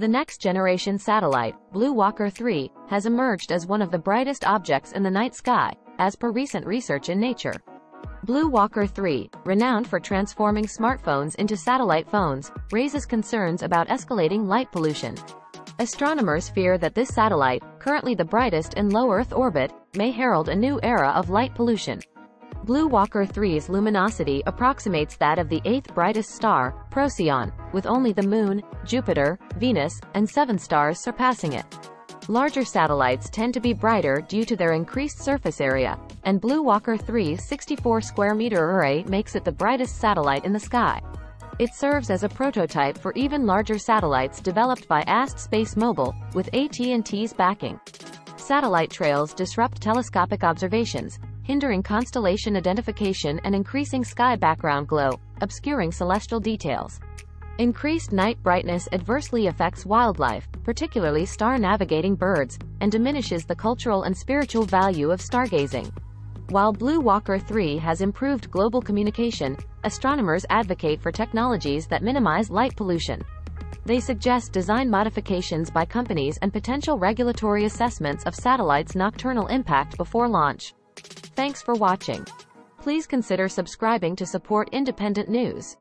The next generation satellite, BlueWalker 3, has emerged as one of the brightest objects in the night sky, as per recent research in Nature. BlueWalker 3, renowned for transforming smartphones into satellite phones, raises concerns about escalating light pollution. Astronomers fear that this satellite, currently the brightest in low Earth orbit, may herald a new era of light pollution. BlueWalker 3's luminosity approximates that of the eighth brightest star, Procyon, with only the Moon, Jupiter, Venus, and seven stars surpassing it. Larger satellites tend to be brighter due to their increased surface area, and BlueWalker 3's 64 square meter array makes it the brightest satellite in the sky. It serves as a prototype for even larger satellites developed by AST SpaceMobile, with AT&T's backing. Satellite trails disrupt telescopic observations, hindering constellation identification and increasing sky background glow, obscuring celestial details. Increased night brightness adversely affects wildlife, particularly star-navigating birds, and diminishes the cultural and spiritual value of stargazing. While BlueWalker 3 has improved global communication, astronomers advocate for technologies that minimize light pollution. They suggest design modifications by companies and potential regulatory assessments of satellites' nocturnal impact before launch. Thanks for watching. Please consider subscribing to support independent news.